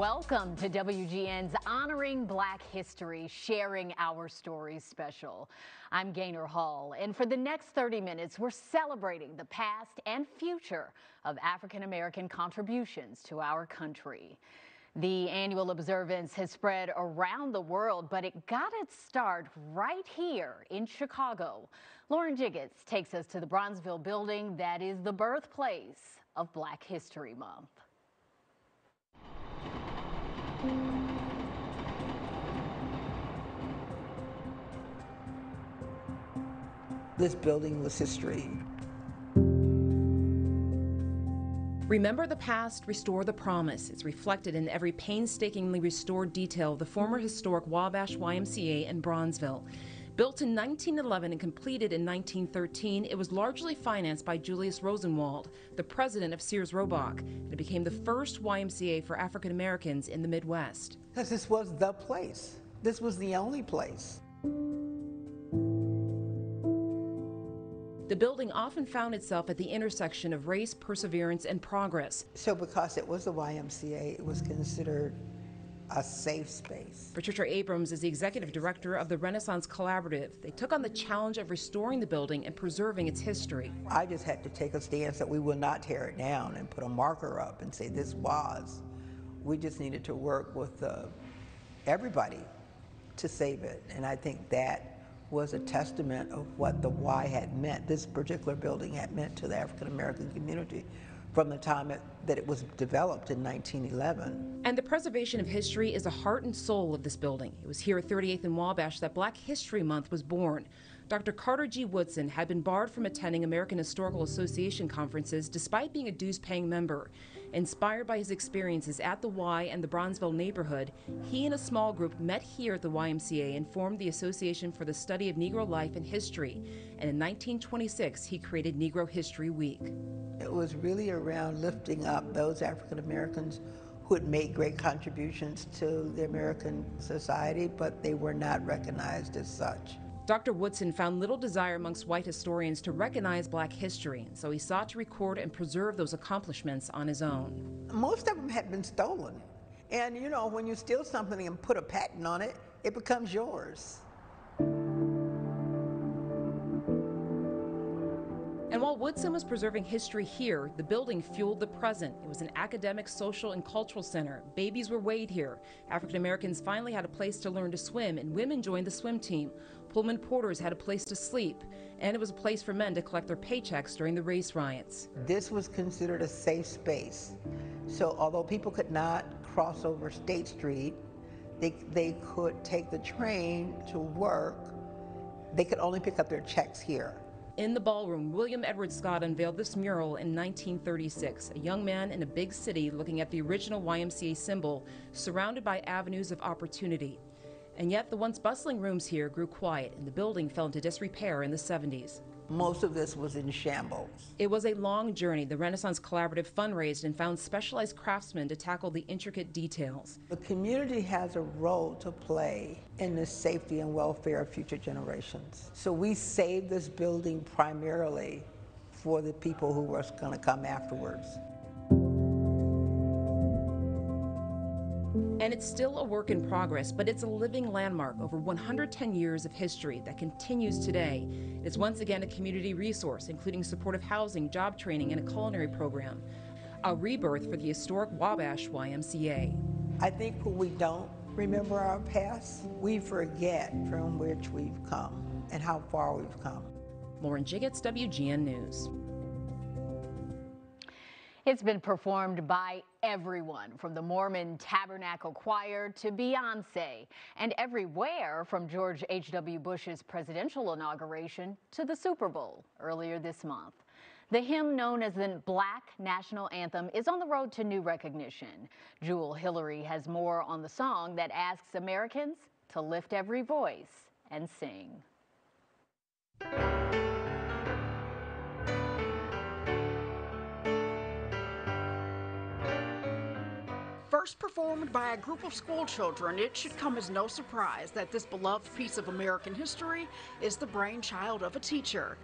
Welcome to WGN's Honoring Black History, Sharing Our Stories special. I'm Gaynor Hall, and for the next 30 minutes, we're celebrating the past and future of African American contributions to our country. The annual observance has spread around the world, but it got its start right here in Chicago. Lauren Jiggetts takes us to the Bronzeville building that is the birthplace of Black History Month. This building was history. Remember the past, restore the promise. It's reflected in every painstakingly restored detail of the former historic Wabash YMCA in Bronzeville. Built in 1911 and completed in 1913, it was largely financed by Julius Rosenwald, the president of Sears Roebuck, and it became the first YMCA for African Americans in the Midwest. Because this was the place. This was the only place. The building often found itself at the intersection of race, perseverance, and progress. So because it was the YMCA, it was considered a safe space. Patricia Abrams is the executive director of the Renaissance Collaborative. They took on the challenge of restoring the building and preserving its history. I just had to take a stance that we will not tear it down and put a marker up and say this was. We just needed to work with uh, everybody to save it. And I think that was a testament of what the Y had meant, this particular building had meant to the African American community from the time it, that it was developed in 1911. And the preservation of history is the heart and soul of this building. It was here at 38th and Wabash that Black History Month was born. Dr. Carter G. Woodson had been barred from attending American Historical Association conferences despite being a dues paying member. Inspired by his experiences at the Y and the Bronzeville neighborhood, he and a small group met here at the YMCA and formed the Association for the Study of Negro Life and History. And in 1926, he created Negro History Week. It was really around lifting up those African Americans who had made great contributions to the American society, but they were not recognized as such. Dr. Woodson found little desire amongst white historians to recognize black history, and so he sought to record and preserve those accomplishments on his own. Most of them had been stolen. And you know, when you steal something and put a patent on it, it becomes yours. While Woodson was preserving history here, the building fueled the present. It was an academic, social, and cultural center. Babies were weighed here. African Americans finally had a place to learn to swim, and women joined the swim team. Pullman porters had a place to sleep, and it was a place for men to collect their paychecks during the race riots. This was considered a safe space. So although people could not cross over State Street, they, they could take the train to work. They could only pick up their checks here. In the ballroom, William Edward Scott unveiled this mural in 1936, a young man in a big city looking at the original YMCA symbol, surrounded by avenues of opportunity. And yet, the once bustling rooms here grew quiet, and the building fell into disrepair in the 70s. Most of this was in shambles. It was a long journey. The Renaissance Collaborative fundraised and found specialized craftsmen to tackle the intricate details. The community has a role to play in the safety and welfare of future generations. So we saved this building primarily for the people who were going to come afterwards. And it's still a work in progress, but it's a living landmark over 110 years of history that continues today. It's once again a community resource, including supportive housing, job training, and a culinary program. A rebirth for the historic Wabash YMCA. I think when we don't remember our past, we forget from which we've come and how far we've come. Lauren Jiggetts, WGN News. It's been performed by everyone from the Mormon Tabernacle Choir to Beyonce and everywhere from George H.W. Bush's presidential inauguration to the Super Bowl earlier this month. The hymn known as the Black National Anthem is on the road to new recognition. Jewell Hillery has more on the song that asks Americans to lift every voice and sing. First performed by a group of school children, it should come as no surprise that this beloved piece of American history is the brainchild of a teacher.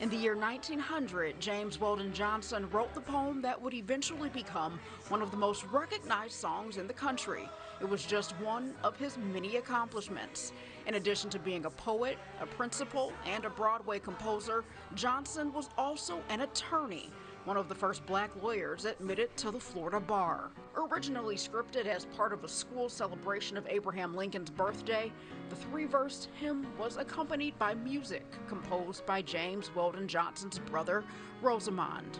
In the year 1900, James Weldon Johnson wrote the poem that would eventually become one of the most recognized songs in the country. It was just one of his many accomplishments. In addition to being a poet, a principal, and a Broadway composer, Johnson was also an attorney one of the first black lawyers admitted to the Florida bar. Originally scripted as part of a school celebration of Abraham Lincoln's birthday, the three verse hymn was accompanied by music composed by James Weldon Johnson's brother, Rosamond.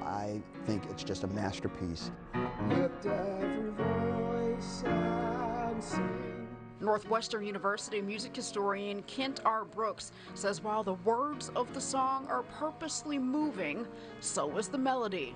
I think it's just a masterpiece. Northwestern University music historian Kent R. Brooks says while the words of the song are purposely moving, so is the melody.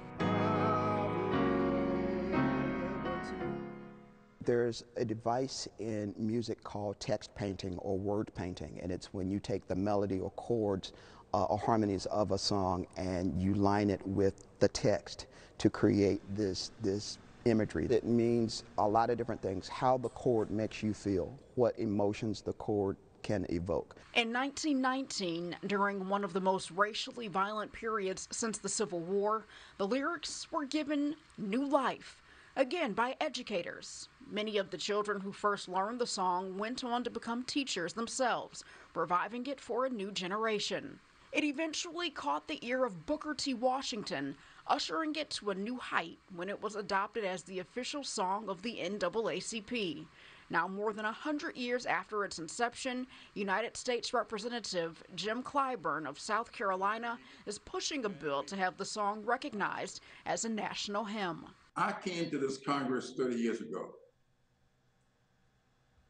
There's a device in music called text painting or word painting, and it's when you take the melody or chords uh, or harmonies of a song and you line it with the text to create this, this imagery. that means a lot of different things. How the chord makes you feel, what emotions the chord can evoke. In 1919, during one of the most racially violent periods since the Civil War, the lyrics were given new life, again by educators. Many of the children who first learned the song went on to become teachers themselves, reviving it for a new generation. It eventually caught the ear of Booker T. Washington, ushering it to a new height when it was adopted as the official song of the NAACP. Now, more than 100 years after its inception, United States Representative Jim Clyburn of South Carolina is pushing a bill to have the song recognized as a national hymn. I came to this Congress 30 years ago,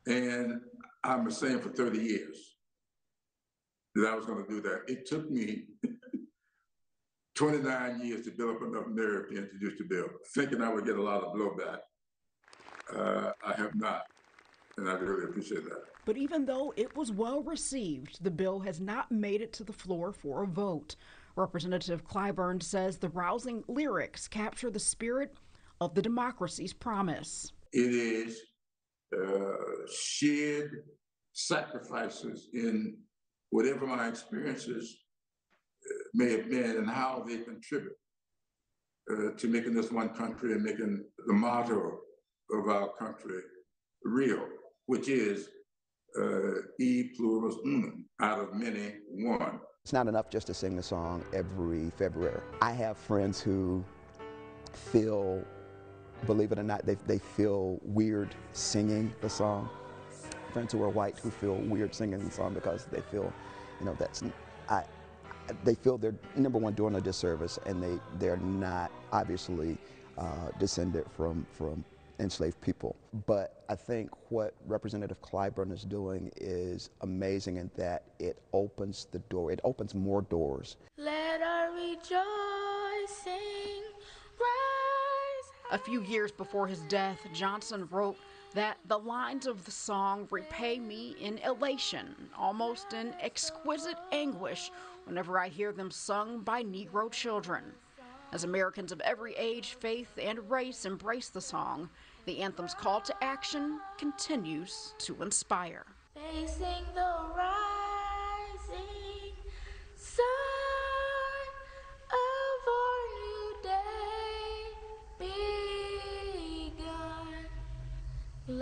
and I've been saying for 30 years that I was going to do that. It took me 29 years to build up enough nerve to introduce the bill, thinking I would get a lot of blowback. Uh, I have not, and I really appreciate that. But even though it was well received, the bill has not made it to the floor for a vote. Representative Clyburn says the rousing lyrics capture the spirit of the democracy's promise. It is uh, shared sacrifices in whatever my experiences may have been and how they contribute uh, to making this one country and making the motto of our country real, which is uh, e pluribus unum, out of many, one. It's not enough just to sing the song every February. I have friends who feel, believe it or not, they, they feel weird singing the song. Friends who are white who feel weird singing the song because they feel, you know, that's, I, they feel they're number one doing a disservice, and they they're not obviously uh, descended from from enslaved people. But I think what Representative Clyburn is doing is amazing in that it opens the door. It opens more doors. A few years before his death, Johnson wrote that the lines of the song repay me in elation, almost in exquisite anguish whenever I hear them sung by Negro children. As Americans of every age, faith, and race embrace the song, the anthem's call to action continues to inspire. Facing the rising sun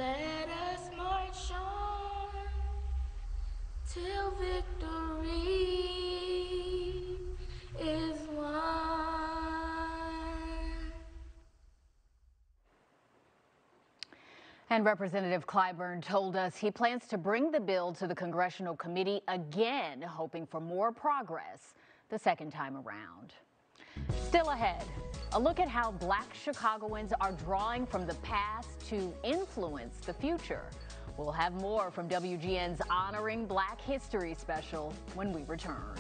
Let us march on till victory. And Representative Clyburn told us he plans to bring the bill to the congressional committee again, hoping for more progress the second time around. Still ahead, a look at how black Chicagoans are drawing from the past to influence the future. We'll have more from WGN's Honoring Black History special when we return.